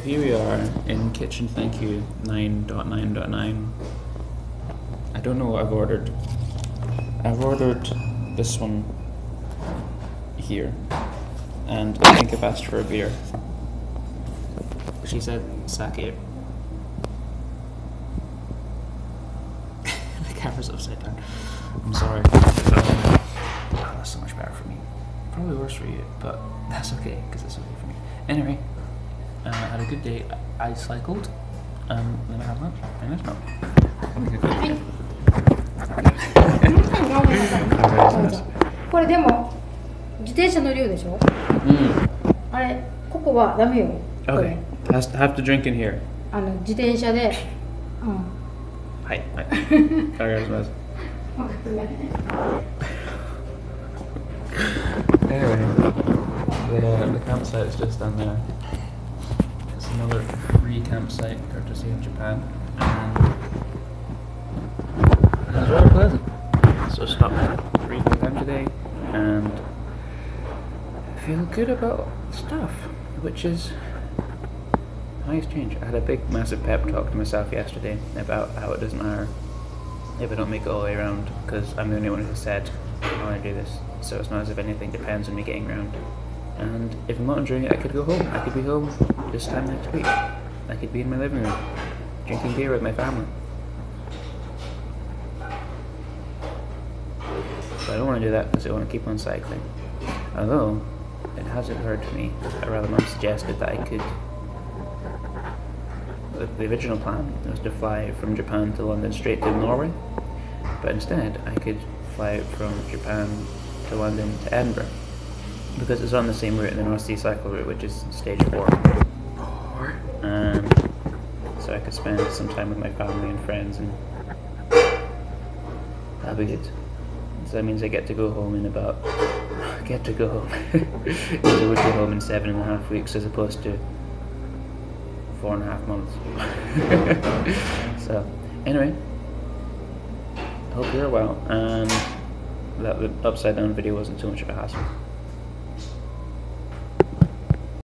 Here we are in kitchen thank you 9.9.9. I don't know what I've ordered. I've ordered this one here, and I think I've asked for a beer. She said sake. the camera's upside down. I'm sorry. Oh, that's so much better for me. Probably worse for you, but that's okay because it's okay for me. Anyway, uh, I had a good day. I cycled, um, then I had lunch, and it's not. これでも自転車乗るようでしょ Mm. あれここはダメよこ Okay. れ Has to have to drink in here. あの自転車でうんはい。はい。お願いします。Anyway, the, the campsite is just down there. Another free campsite courtesy of Japan. And it was very pleasant. So stopped three full time today and feel good about stuff, which is nice change. I had a big massive pep talk to myself yesterday about how it doesn't matter if I don't make it all the way around because I'm the only one who said I want to do this. So it's not as if anything depends on me getting around. And if I'm not enjoying it, I could go home. I could be home this time next week. I could be in my living room drinking beer with my family. But I don't want to do that because I want to keep on cycling. Although, it has occurred to me that rather mum suggested that I could. The, original plan was to fly from Japan to London straight to Norway, but instead I could fly from Japan to London to Edinburgh because it's on the same route the North Sea Cycle Route, which is stage four. And so I could spend some time with my family and friends, and that'll be good. So that means I get to go home in about get to go home. I would go home in seven and a half weeks as opposed to four and a half months. so anyway, hope you're well and that the upside down video wasn't too much of a hassle.